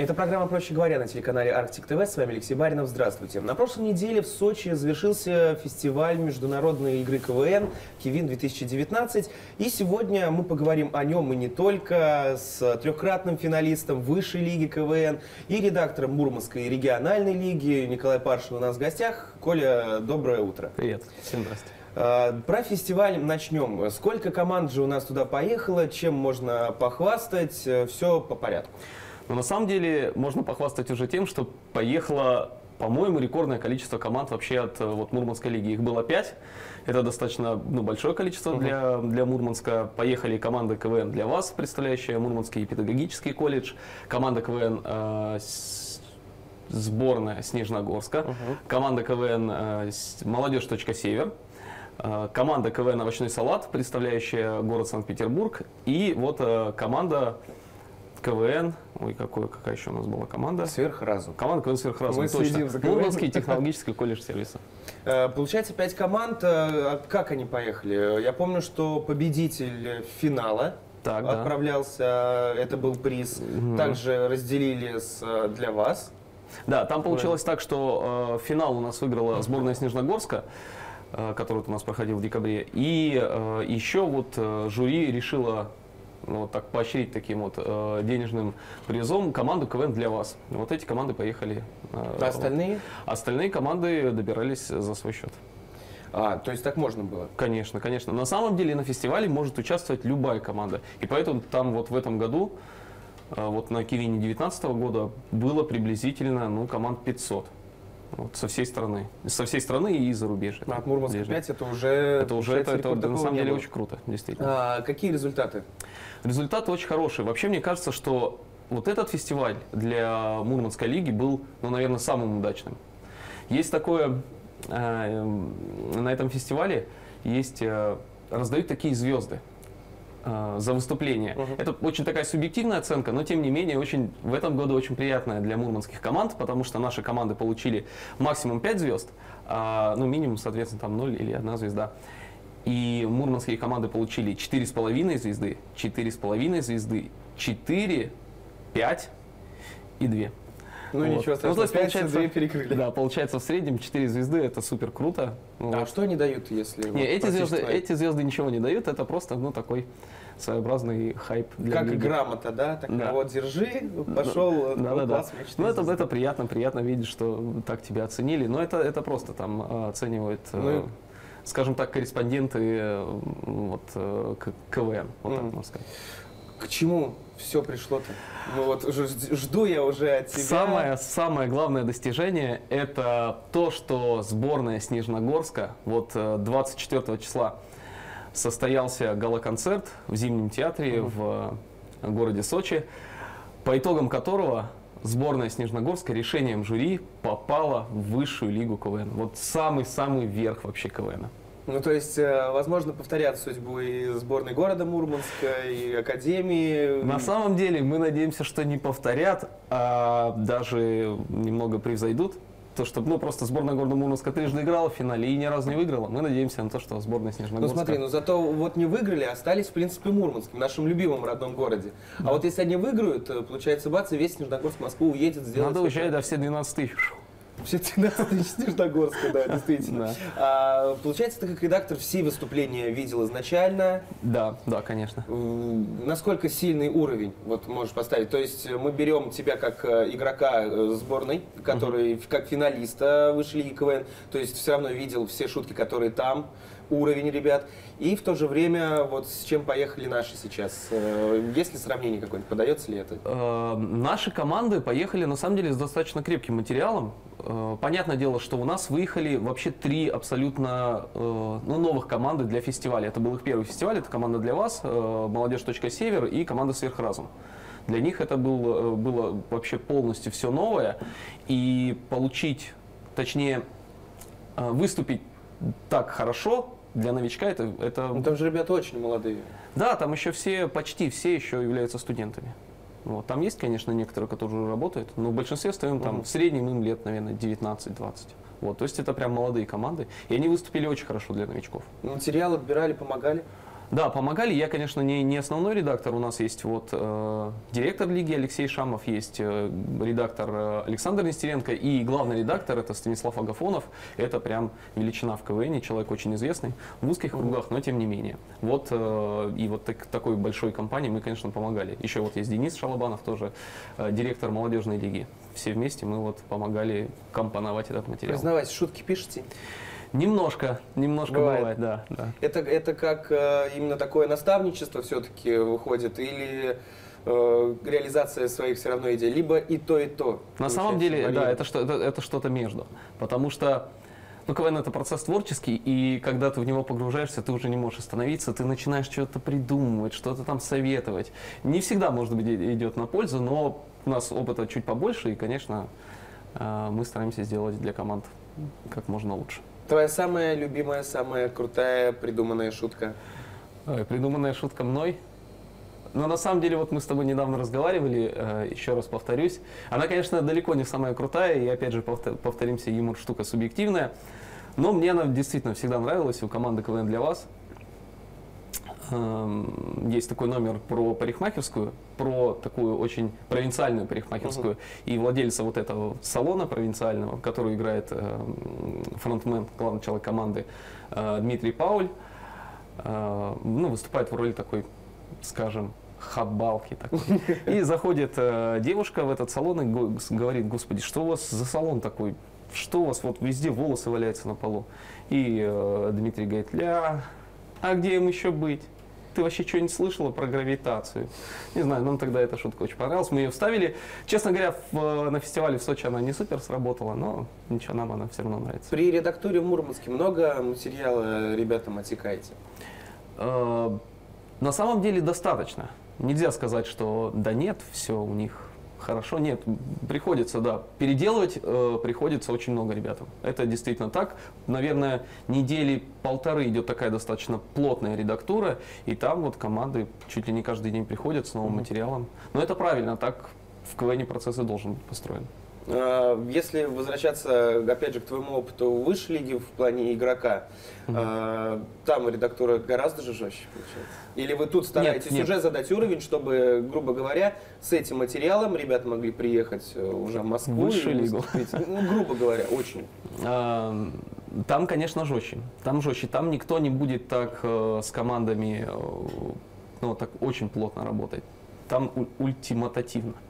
Это программа «Проще говоря» на телеканале Арктик ТВ. С вами Алексей Баринов. Здравствуйте. На прошлой неделе в Сочи завершился фестиваль международной игры КВН «Кивин-2019». И сегодня мы поговорим о нем и не только с трехкратным финалистом высшей лиги КВН и редактором Мурманской региональной лиги Николай Паршин у нас в гостях. Коля, доброе утро. Привет. Всем здравствуйте. А, про фестиваль начнем. Сколько команд же у нас туда поехало, чем можно похвастать? Все по порядку. Но на самом деле можно похвастать уже тем, что поехало, по-моему, рекордное количество команд вообще от вот, Мурманской лиги. Их было пять. Это достаточно ну, большое количество для, для Мурманска. Поехали команды КВН для вас, представляющая Мурманский педагогический колледж, команда КВН э, сборная Снежногорска, uh команда КВН э, молодежь.север, э, команда КВН «Овощной салат», представляющая город Санкт-Петербург, и вот э, команда КВН, ой, какой, какая еще у нас была команда? Сверхразум. Команда КВН Сверхразум, Мы точно. следим за КВН. Мурманский технологический колледж сервиса. Э, Получается, пять команд. Э, Как они поехали? Я помню, что победитель финала Так, да. отправлялся, это был приз. Также разделили с, э, для вас. Да, там получилось так, что э, финал у нас выиграла сборная Снежногорска, который у нас проходил в декабре. И э, еще вот э, жюри решило ну, вот так поощрить таким вот э, денежным призом команду КВН для вас. Вот эти команды поехали. э, А остальные? вот. Остальные команды добирались за свой счет. А, то есть так можно было. Конечно, конечно. На самом деле на фестивале может участвовать любая команда. И поэтому там вот в этом году, э, вот на Кивине 2019 года, было приблизительно ну, команд 500. Вот, со всей страны. Со всей страны и из зарубежья. А от Мурманска Ближе. 5 это уже... Это уже это, это, рекорд на самом деле было. очень круто, действительно. А, какие результаты? Результаты очень хорошие. Вообще, мне кажется, что вот этот фестиваль для Мурманской лиги был, ну, наверное, самым удачным. Есть такое, э, на этом фестивале есть, э, раздают такие звезды э, за выступление. Мгм. Это очень такая субъективная оценка, но тем не менее очень, в этом году очень приятная для мурманских команд, потому что наши команды получили максимум 5 звезд, а, ну минимум, соответственно, там 0 или 1 звезда. И мурманские команды получили 4,5 звезды, 4,5 звезды, 4, 5 и 2. Ну Вот. ничего Ну, то страшного, есть 5 получается- две перекрыли. Да, получается в среднем 4 звезды, это супер круто. Ну, А вот. что они дают, если... Не, вот эти звезды, твои? эти звезды ничего не дают, это просто ну, такой своеобразный хайп для Как лиги. грамота, да? Так, Да. вот, держи, пошел, Да, да, да. класс, мне четыре Ну, это, это приятно, приятно видеть, что так тебя оценили. Но это, это просто там э, оценивают, э, Ну и- скажем так, корреспонденты э, вот, э, КВН, вот так Мгм. можно сказать. К чему все пришло-то? Ну вот жду я уже от тебя. Самое, самое главное достижение – это то, что сборная Снежногорска вот э, 24 числа состоялся гала-концерт в Зимнем театре в э, городе Сочи, по итогам которого сборная Снежногорска решением жюри попала в высшую лигу КВН. Вот самый-самый верх вообще КВН. Ну, то есть, э, возможно, повторят судьбу и сборной города Мурманска, и Академии. На самом деле мы надеемся, что не повторят, а даже немного превзойдут. То, что ну, просто сборная города Мурманска трижды играла в финале и ни разу не выиграла. Мы надеемся на то, что сборная Ну Снежногорска... смотри, ну зато вот не выиграли, а остались, в принципе, в Мурманске, в нашем любимом родном городе. А вот если они выиграют, э, получается, бац, и весь Снежногорск в Москву уедет сделать... Надо уезжать, да, все 12 тысяч. Все 13 тысяч Снежногорска, да, действительно. Да. А, получается, ты как редактор все выступления видел изначально. Да, да, конечно. Насколько сильный уровень вот можешь поставить? То есть мы берем тебя как э, игрока э, сборной, который ф- как финалиста высшей лиги КВН, то есть все равно видел все шутки, которые там, уровень ребят, и в то же время вот с чем поехали наши сейчас? Э, Есть ли сравнение какое-нибудь? Подается ли это? Э, Наши команды поехали, на самом деле, с достаточно крепким материалом. Э, Понятное дело, что у нас выехали вообще три абсолютно ну, новых команды для фестиваля. Это был их первый фестиваль, это команда для вас, молодежь.север и команда Сверхразум. Для них это был, было вообще полностью все новое. И получить, точнее, выступить так хорошо для новичка, это, это Ну, там же ребята очень молодые. да, там еще все, почти все еще являются студентами. Вот. Там есть, конечно, некоторые, которые уже работают, но в большинстве своем там Мгм. в среднем им лет, наверное, 19-20. Вот, то есть это прям молодые команды. И они выступили очень хорошо для новичков. Материал отбирали, помогали. Да, помогали. Я, конечно, не, не основной редактор. У нас есть вот э, директор лиги Алексей Шамов, есть э, редактор э, Александр Нестеренко и главный редактор это Станислав Агафонов. Это прям величина в КВН, человек очень известный в узких кругах, но тем не менее. Вот э, и вот так, такой большой компании мы, конечно, помогали. Еще вот есть Денис Шалабанов тоже, э, директор молодежной лиги. Все вместе мы вот помогали компоновать этот материал. Признавайтесь, шутки пишете? Немножко, немножко Бывает. бывает, да, да. Это, это как э, именно такое наставничество все-таки выходит, или э, реализация своих все равно идей, либо и то, и то? На самом деле, да, вариант? это, что, это, это что-то между. Потому что ну, КВН это процесс творческий, и когда ты в него погружаешься, ты уже не можешь остановиться, ты начинаешь что-то придумывать, что-то там советовать. Не всегда, может быть, идет на пользу, но у нас опыта чуть побольше, и, конечно, э, мы стараемся сделать для команд как можно лучше. Твоя самая любимая, самая крутая придуманная шутка? Ой, придуманная шутка мной. Но на самом деле, вот мы с тобой недавно разговаривали, э, еще раз повторюсь. Она, конечно, далеко не самая крутая, и опять же повтор- повторимся, юмор штука субъективная. Но мне она действительно всегда нравилась у команды КВН для вас. Эм, Есть такой номер про парикмахерскую, про такую очень провинциальную парикмахерскую. И владельца вот этого салона провинциального, который играет эм, фронтмен, главный человек команды, э, Дмитрий Пауль, э, ну, выступает в роли такой, скажем, хабалки такой. И заходит э, девушка в этот салон и говорит, господи, что у вас за салон такой? Что у вас вот везде волосы валяются на полу? И Дмитрий говорит, ля, а где им еще быть? Ты вообще что-нибудь слышала про гравитацию? Не знаю, нам тогда эта шутка очень понравилась. Мы ее вставили. Честно говоря, в, э, на фестивале в Сочи она не супер сработала, но ничего, нам она все равно нравится. При редактуре в Мурманске много материала ребятам отсекаете? Э, На самом деле достаточно. Нельзя сказать, что да нет, все у них хорошо. Нет, приходится, да, переделывать э, приходится очень много ребятам. Это действительно так. Наверное, недели полторы идет такая достаточно плотная редактура, и там вот команды чуть ли не каждый день приходят с новым материалом. Но это правильно, так в КВН процесс и должен быть построен. А, Если возвращаться, опять же, к твоему опыту высшей лиге в плане игрока, а, там редактура гораздо же жестче получается? Или вы тут стараетесь нет. уже задать уровень, чтобы, грубо говоря, с этим материалом ребята могли приехать э, уже в Москву? Высшую лигу. выступить? Ну, грубо говоря, очень. Там, конечно, жестче. Там жестче. Там никто не будет так э, с командами, э, ну, так очень плотно работать. Там у- ультимативно. Э,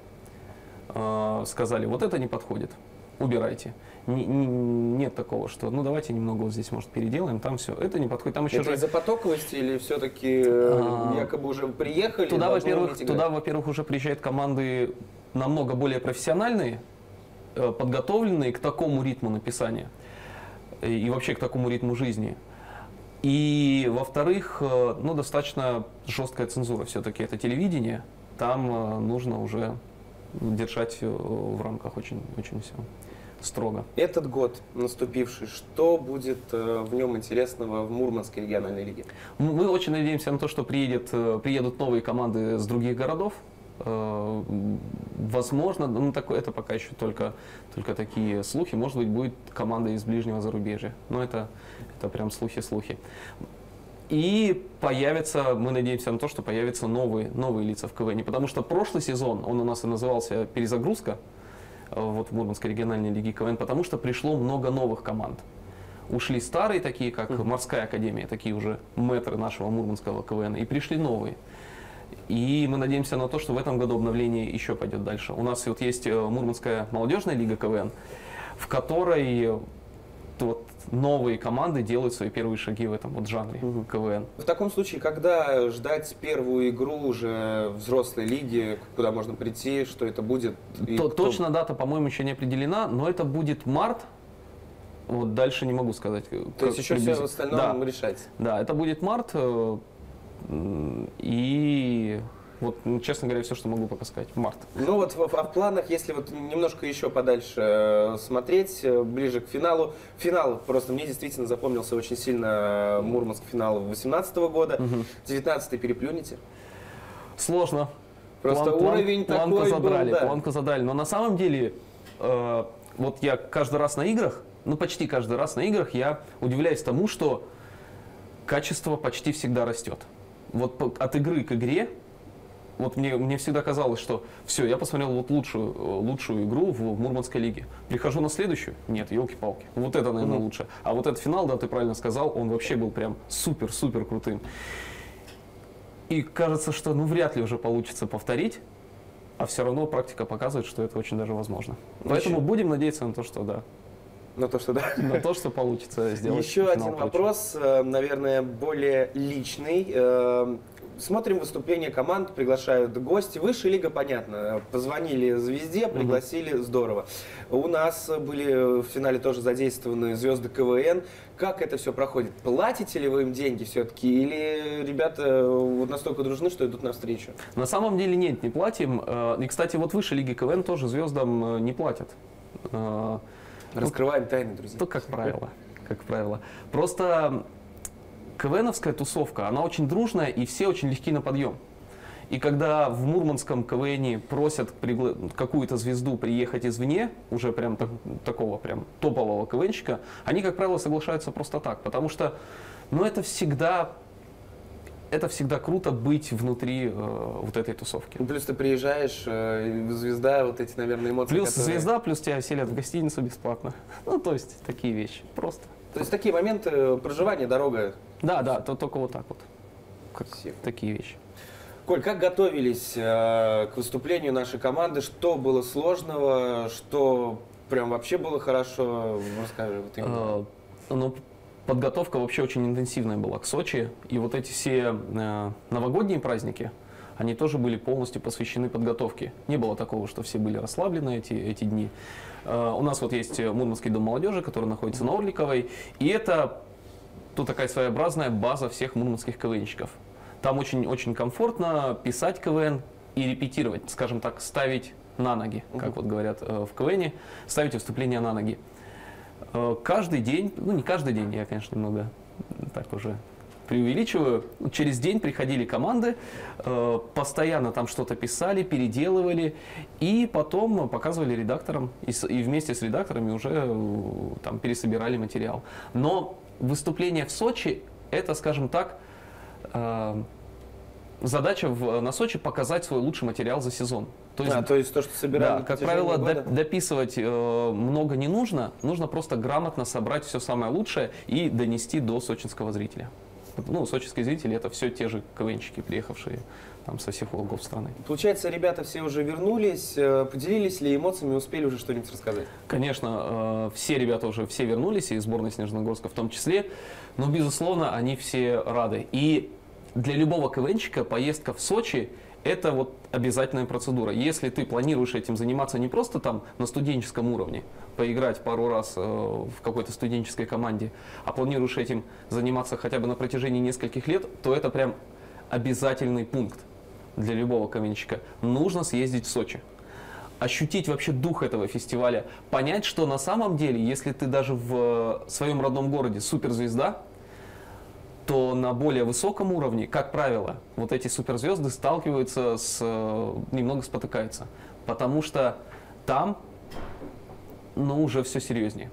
Сказали, вот это не подходит, убирайте. Не- не- нет такого, что, ну, давайте немного вот здесь, может, переделаем, там все. Это не подходит. Там еще Это же... из-за потоковости или все-таки А, якобы уже приехали? Туда, во-первых, туда, во-первых, уже приезжают команды намного более профессиональные, э, подготовленные к такому ритму написания э, и вообще к такому ритму жизни. И, во-вторых, э, ну, достаточно жесткая цензура все-таки это телевидение. Там э, нужно уже держать э, в рамках очень, очень все строго. Этот год наступивший, что будет э, в нем интересного в Мурманской региональной лиге? Ну, Мы очень надеемся на то, что приедет, э, приедут новые команды с других городов. Возможно, ну, такое, это пока еще только, только такие слухи. Может быть, будет команда из ближнего зарубежья. Но это, это прям слухи-слухи. И появятся, мы надеемся на то, что появятся новые, новые лица в КВН. Потому что прошлый сезон, он у нас и назывался «Перезагрузка», э, вот в Мурманской региональной лиге КВН, потому что пришло много новых команд. Ушли старые, такие как Морская Академия, такие уже мэтры нашего мурманского КВН, и пришли новые. И мы надеемся на то, что в этом году обновление еще пойдет дальше. У нас вот есть э, Мурманская молодежная лига КВН, в которой э, вот новые команды делают свои первые шаги в этом вот жанре КВН. В таком случае, когда ждать первую игру уже взрослой лиги, куда можно прийти, что это будет? и То- кто- точно дата, по-моему, еще не определена, но это будет март. Вот дальше не могу сказать. То есть еще все в остальном Да. решать. Да, это будет март. э, И вот, ну, честно говоря, все, что могу пока сказать. Март. Ну вот в, а в планах, если вот немножко еще подальше э, смотреть, э, ближе к финалу. Финал просто мне действительно запомнился очень сильно э, Мурманск финал 18 года. 19 переплюнете. Сложно. Просто План- план- уровень планку такой был, задрали, да. планку задрали. Но на самом деле, э, вот я каждый раз на играх, ну почти каждый раз на играх, я удивляюсь тому, что качество почти всегда растет. вот от игры к игре, вот мне, мне всегда казалось, что все, я посмотрел вот лучшую, э, лучшую игру в, в Мурманской лиге. Прихожу на следующую, нет, елки-палки. Вот это, наверное, Мгм. лучше. А вот этот финал, да, ты правильно сказал, он вообще был прям супер-супер крутым. И кажется, что ну вряд ли уже получится повторить, а все равно практика показывает, что это очень даже возможно. Поэтому будем надеяться на то, что да, Ну то, что да. на то, что получится сделать. Еще один вопрос, э, наверное, более личный. Э, Смотрим выступления команд, приглашают гости. Высшая лига, понятно. Позвонили звезде, пригласили, здорово. У нас были в финале тоже задействованы звезды КВН. Как это все проходит? Платите ли вы им деньги все-таки? Или ребята вот настолько дружны, что идут навстречу? На самом деле нет, не платим. Э, И, кстати, вот выше лиги КВН тоже звездам э, не платят. Раскрываем тайны, друзья. То как правило, как правило. Просто КВНовская тусовка, она очень дружная и все очень легки на подъем. И когда в мурманском КВНе просят пригла- какую-то звезду приехать извне, уже прям так- такого прям топового КВНщика, они, как правило, соглашаются просто так, потому что, ну, это всегда, это всегда круто быть внутри э, вот этой тусовки. Ну, Плюс ты приезжаешь, э, звезда, вот эти, наверное, эмоции. Плюс которые- звезда, плюс тебя селят в гостиницу бесплатно. Ну, то есть такие вещи. Просто. То есть такие моменты э, проживания, дорога. Да, да, то только вот так вот. Как такие вещи. Коль, как готовились э, к выступлению нашей команды? Что было сложного? Что прям вообще было хорошо? Расскажи. Вот именно. Э, Ну, подготовка вообще очень интенсивная была к Сочи. И вот эти все э, новогодние праздники, они тоже были полностью посвящены подготовке. Не было такого, что все были расслаблены эти, эти дни. Э, У нас вот есть Мурманский дом молодежи, который находится на Орликовой. И это тут такая своеобразная база всех мурманских КВНщиков. Там очень-очень комфортно писать КВН и репетировать, скажем так, ставить на ноги, как вот говорят э, в КВНе, ставить выступление на ноги. Э, Каждый день, ну не каждый день, я, конечно, немного так уже преувеличиваю, через день приходили команды, э, постоянно там что-то писали, переделывали, и потом показывали редакторам, и, вместе с редакторами уже э, там пересобирали материал. Но выступление в Сочи, это, скажем так, задача в- на Сочи показать свой лучший материал за сезон. То есть А, то есть то, что собирали да, как правило, года? доп- дописывать э, много не нужно, нужно просто грамотно собрать все самое лучшее и донести до сочинского зрителя. Ну, сочинские зрители это все те же КВНщики, приехавшие там со всех углов страны. Получается, ребята все уже вернулись, э, поделились ли эмоциями, успели уже что-нибудь рассказать? Конечно, э, все ребята уже все вернулись, и сборная Снежногорска в том числе, но, безусловно, они все рады. И для любого КВНщика поездка в Сочи – это вот обязательная процедура. Если ты планируешь этим заниматься не просто там на студенческом уровне, поиграть пару раз э, в какой-то студенческой команде, а планируешь этим заниматься хотя бы на протяжении нескольких лет, то это прям обязательный пункт для любого КВНщика. Нужно съездить в Сочи ощутить вообще дух этого фестиваля, понять, что на самом деле, если ты даже в своем родном городе суперзвезда, то на более высоком уровне, как правило, вот эти суперзвезды сталкиваются с, э, немного спотыкаются, потому что там, ну, уже все серьезнее.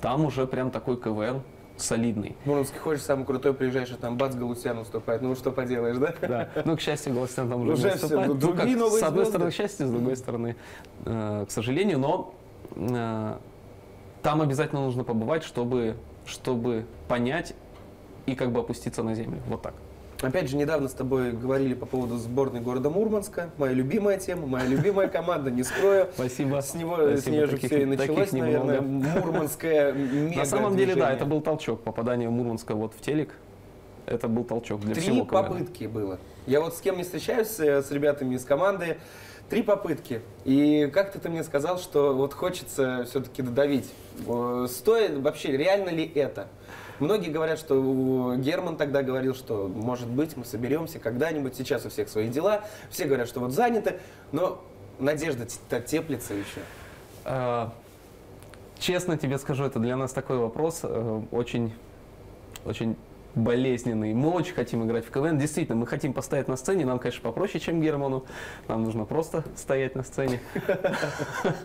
Там уже прям такой КВН солидный. В Мурманске ходишь, самый крутой, приезжаешь, а там бац, Галустян выступает. Ну что поделаешь, да? Да. Ну, к счастью, Голосян там уже, Уже не всё, выступает. ну, Ну, как, С одной звезды. стороны, к счастью, с другой стороны, э, к сожалению, но э, там обязательно нужно побывать, чтобы, чтобы понять и как бы опуститься на землю. Вот так. Опять же, недавно с тобой говорили по поводу сборной города Мурманска. Моя любимая тема, моя любимая команда, не скрою. Спасибо. С него, с Спасибо, нее же таких- все и началось, наверное, мурманское мега На самом деле, да, это был толчок. Попадание Мурманска вот в телек, это был толчок для Три всего КВН. попытки было. Я вот с кем не встречаюсь, э, с ребятами из команды, три попытки. И как-то ты мне сказал, что вот хочется все-таки додавить. Э, Стоит вообще, реально ли это? Многие говорят, что Герман тогда говорил, что, может быть, мы соберемся когда-нибудь, сейчас у всех свои дела. Все говорят, что вот заняты, но надежда-то теплится еще. А, Честно тебе скажу, это для нас такой вопрос э, очень, очень болезненный. Мы очень хотим играть в КВН. Действительно, мы хотим постоять на сцене. Нам, конечно, попроще, чем Герману. Нам нужно просто стоять на сцене.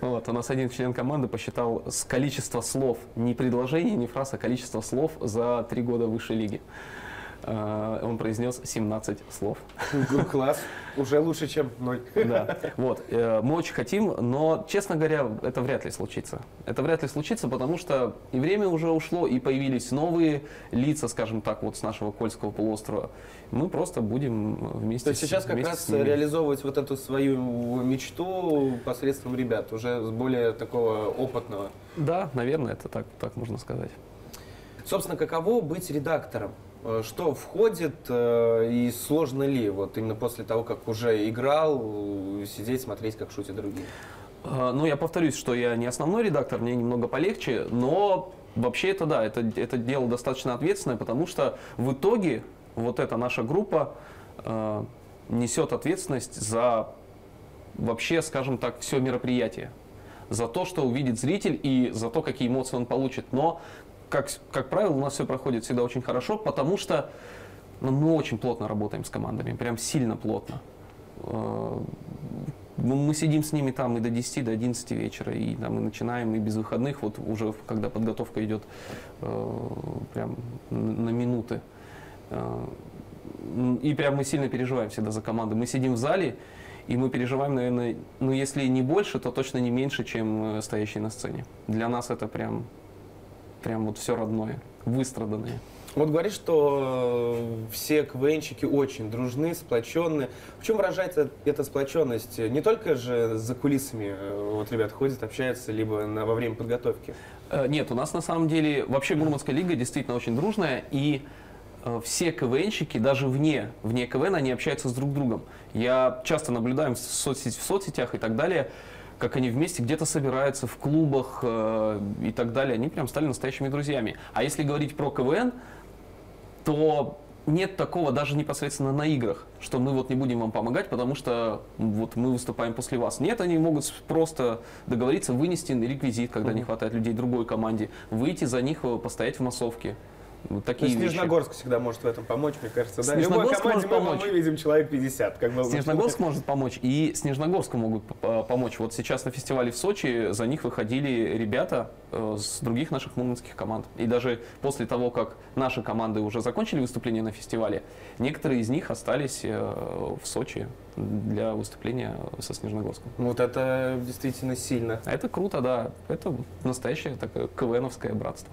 Вот, у нас один член команды посчитал количество слов, не предложений, не фраз, а количество слов за три года высшей лиги. Э, он произнес 17 слов. Класс. Уже лучше, чем ноль. Да, вот. э, Мы очень хотим, но, честно говоря, это вряд ли случится. Это вряд ли случится, потому что и время уже ушло, и появились новые лица, скажем так, вот с нашего Кольского полуострова. Мы просто будем вместе То есть сейчас как раз реализовывать вот эту свою мечту посредством ребят, уже с более такого опытного. Да, наверное, это так, так можно сказать. Собственно, каково быть редактором? Э, Что входит э, и сложно ли, вот именно после того, как уже играл, э, сидеть, смотреть, как шутят другие? А, Ну, я повторюсь, что я не основной редактор, мне немного полегче, но вообще это да, это, это дело достаточно ответственное, потому что в итоге вот эта наша группа э, несет ответственность за вообще, скажем так, все мероприятие. За то, что увидит зритель и за то, какие эмоции он получит. Но, как, как правило, у нас все проходит всегда очень хорошо, потому что ну, мы очень плотно работаем с командами, прям сильно плотно. Э, ну, Мы сидим с ними там и до 10, до 11 вечера, и там и начинаем, и без выходных, вот уже когда подготовка идет э, прям на минуты. Э, И прям мы сильно переживаем всегда за команду. Мы сидим в зале, и мы переживаем, наверное, ну если не больше, то точно не меньше, чем стоящие на сцене. Для нас это прям, прям вот все родное, выстраданное. Вот говоришь, что э, все КВНщики очень дружны, сплоченны. В чем выражается эта сплоченность? Не только же за кулисами э, вот ребят ходят, общаются, либо на- во время подготовки. Э, Нет, у нас на самом деле вообще Мурманская лига действительно очень дружная, и все КВНщики, даже вне, вне КВН, они общаются с друг другом. Я часто наблюдаю в, соцсеть- в соцсетях и так далее, как они вместе где-то собираются в клубах э, и так далее. Они прям стали настоящими друзьями. А если говорить про КВН, то нет такого даже непосредственно на играх, что мы вот не будем вам помогать, потому что вот мы выступаем после вас. Нет, они могут просто договориться, вынести реквизит, когда не хватает людей другой команде, выйти за них, э, постоять в массовке. Вот То такие вещи. Снежногорск всегда может в этом помочь, мне кажется. Да? Снежногорск Любой команде может мы, помочь. мы видим человек 50. Как бы, Снежногорск может помочь, и Снежногорску могут п- помочь. Вот сейчас на фестивале в Сочи за них выходили ребята э, с других наших мурманских команд. И даже после того, как наши команды уже закончили выступление на фестивале, некоторые из них остались э, в Сочи для выступления со Снежногорском. Вот это действительно сильно. А это круто, да. Это настоящее такое КВНовское братство.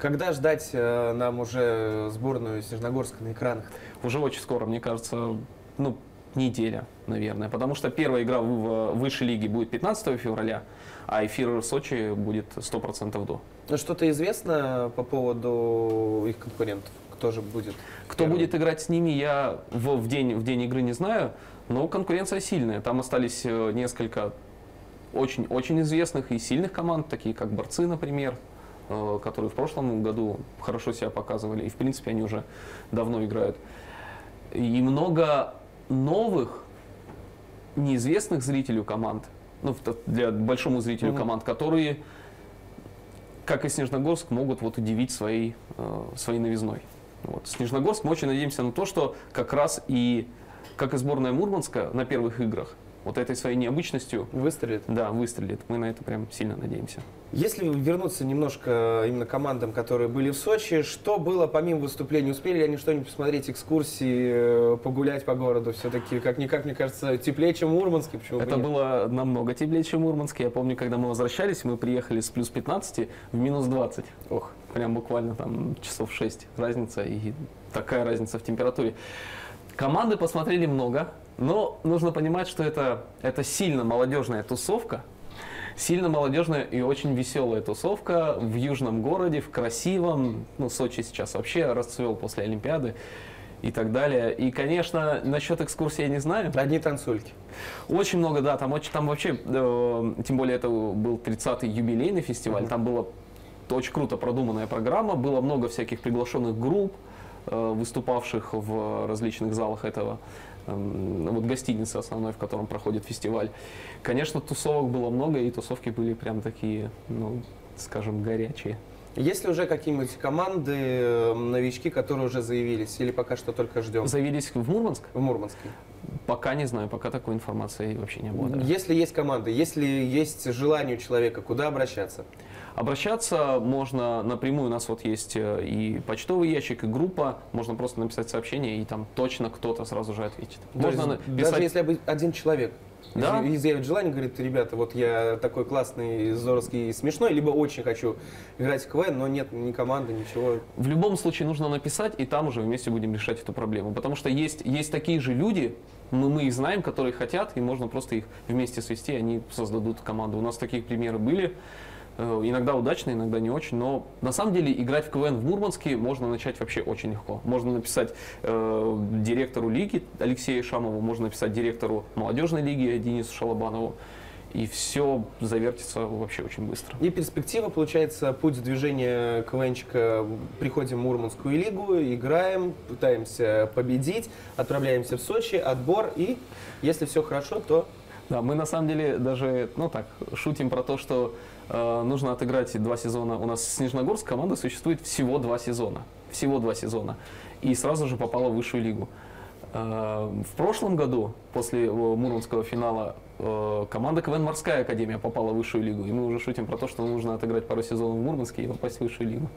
Когда ждать э, нам уже сборную Снежногорска на экранах? Уже очень скоро, мне кажется, ну, неделя, наверное. Потому что первая игра в высшей лиге будет 15 февраля, а эфир в Сочи будет 100% до. Ну, что-то известно по поводу их конкурентов? Кто же будет? Кто первым? будет играть с ними, я в, в день, в день игры не знаю, но конкуренция сильная. Там остались э, несколько очень-очень известных и сильных команд, такие как Борцы, например, которые в прошлом году хорошо себя показывали, и в принципе они уже давно играют. И много новых, неизвестных зрителю команд, ну, для большому зрителю Мгм. команд, которые, как и Снежногорск, могут вот удивить своей, э, своей новизной. Вот. Снежногорск мы очень надеемся на то, что как раз и как и сборная Мурманска на первых играх, вот этой своей необычностью, Выстрелит. да, выстрелит. Мы на это прям сильно надеемся. Если вернуться немножко именно к командам, которые были в Сочи, что было помимо выступлений? Успели ли они что-нибудь посмотреть, экскурсии, э, погулять по городу? Все-таки, как-никак, мне кажется, теплее, чем в Мурманске. Почему Это нет? было намного теплее, чем в Мурманске. Я помню, когда мы возвращались, мы приехали с плюс 15 в минус 20. Ох, Прям буквально там часов 6 разница и такая разница в температуре. Команды посмотрели много, но нужно понимать, что это, это сильно молодежная тусовка, сильно молодежная и очень веселая тусовка в южном городе, в красивом, ну, Сочи сейчас вообще расцвел после Олимпиады и так далее. И, конечно, насчет экскурсии я не знаю. одни танцульки. Очень много, да, там, очень, там вообще, э, тем более это был 30-й юбилейный фестиваль, там была очень круто продуманная программа, было много всяких приглашенных групп, э, выступавших в различных залах этого, вот гостиницы основной, в котором проходит фестиваль. Конечно, тусовок было много, и тусовки были прям такие, ну, скажем, горячие. Есть ли уже какие-нибудь команды, э, новички, которые уже заявились? Или пока что только ждем? Заявились в Мурманск? В Мурманске. Пока не знаю, пока такой информации вообще не было. да. Если есть команды, если есть желание у человека, куда обращаться? Обращаться можно напрямую, у нас вот есть э, и почтовый ящик, и группа, можно просто написать сообщение, и там точно кто-то сразу же ответит. Можно есть написать... Даже если один человек Да. изъявит желание, говорит, ребята, вот я такой классный, здоровский, смешной, либо очень хочу играть в КВН, но нет ни команды, ничего. В любом случае нужно написать, и там уже вместе будем решать эту проблему. Потому что есть, есть такие же люди, мы, мы их знаем, которые хотят, и можно просто их вместе свести, и они создадут команду. У нас такие примеры были. Э, Иногда удачно, иногда не очень, но на самом деле играть в КВН в Мурманске можно начать вообще очень легко. Можно написать э, директору лиги Алексею Шамову, можно написать директору молодежной лиги Денису Шалабанову, и все завертится вообще очень быстро. И перспектива, получается, путь движения КВНчика. Приходим в Мурманскую лигу, играем, пытаемся победить, отправляемся в Сочи, отбор, и если все хорошо, то Да, мы на самом деле даже, ну так, шутим про то, что нужно отыграть два сезона. У нас Снежногорск команда существует всего два сезона. Всего два сезона. И сразу же попала в высшую лигу. Э, в прошлом году, после э, Мурманского финала, э, команда КВН «Морская академия» попала в высшую лигу. И мы уже шутим про то, что нужно отыграть пару сезонов в Мурманске и попасть в высшую лигу.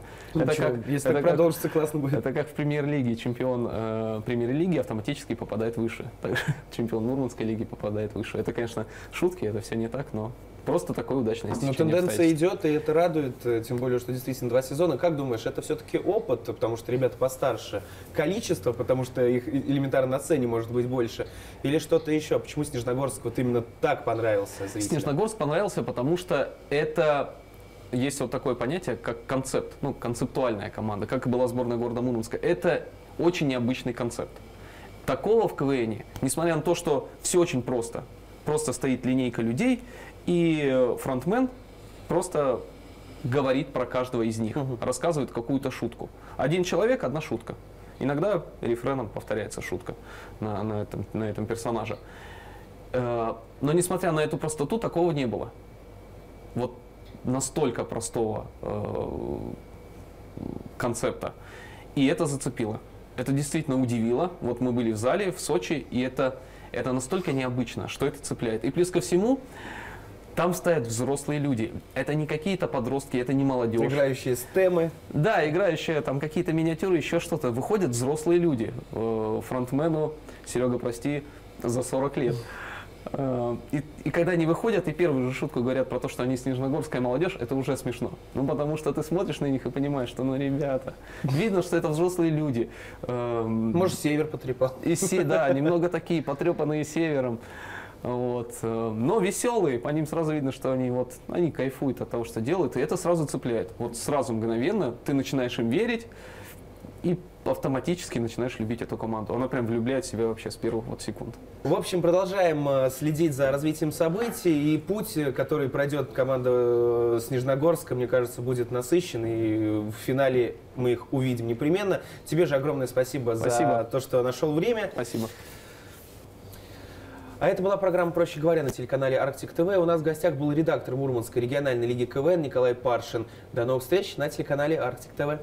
если так как- продолжится, классно будет. это как в премьер-лиге. Чемпион э, премьер-лиги автоматически попадает выше. Также чемпион Мурманской лиги попадает выше. Это, конечно, шутки, это все не так, но просто такое удачное Но тенденция идет, и это радует, э, тем более, что действительно два сезона. Как думаешь, это все-таки опыт, потому что ребята постарше, количество, потому что их элементарно на сцене может быть больше, или что-то еще? Почему Снежногорск вот именно так понравился зрителям? Снежногорск понравился, потому что это есть вот такое понятие, как концепт, ну, концептуальная команда, как и была сборная города Мурманска. Это очень необычный концепт. Такого в КВН, несмотря на то, что все очень просто. Просто стоит линейка людей, и фронтмен просто говорит про каждого из них, Мгм. рассказывает какую-то шутку. Один человек, одна шутка. Иногда рефреном повторяется шутка на, на этом, на этом персонаже. Э, Но несмотря на эту простоту, такого не было. Вот настолько простого э, концепта. И это зацепило. Это действительно удивило. Вот мы были в зале в Сочи, и это, это настолько необычно, что это цепляет. И плюс ко всему, там стоят взрослые люди. Это не какие-то подростки, это не молодежь. Играющие темы. Да, играющие там какие-то миниатюры, еще что-то. Выходят взрослые люди. Э, Фронтмену, Серега, прости, за 40 лет. Э, И, и когда они выходят и первую же шутку говорят про то, что они снежногорская молодежь, это уже смешно. Ну, потому что ты смотришь на них и понимаешь, что, ну, ребята, видно, что это взрослые люди. Эм, Может, север потрепал. и да, немного такие потрепанные севером. Вот. э, Но веселые, по ним сразу видно, что они вот, они кайфуют от того, что делают, и это сразу цепляет. Вот сразу мгновенно ты начинаешь им верить и автоматически начинаешь любить эту команду. Она прям влюбляет в себя вообще с первых вот секунд. В общем, продолжаем э, следить за развитием событий, и путь, э, который пройдет команда Снежногорска, мне кажется, будет насыщен, и в финале мы их увидим непременно. Тебе же огромное спасибо, за Спасибо. то, что нашел время. Спасибо. А это была программа «Проще говоря» на телеканале «Арктик ТВ». У нас в гостях был редактор Мурманской региональной лиги КВН Николай Паршин. До новых встреч на телеканале «Арктик ТВ».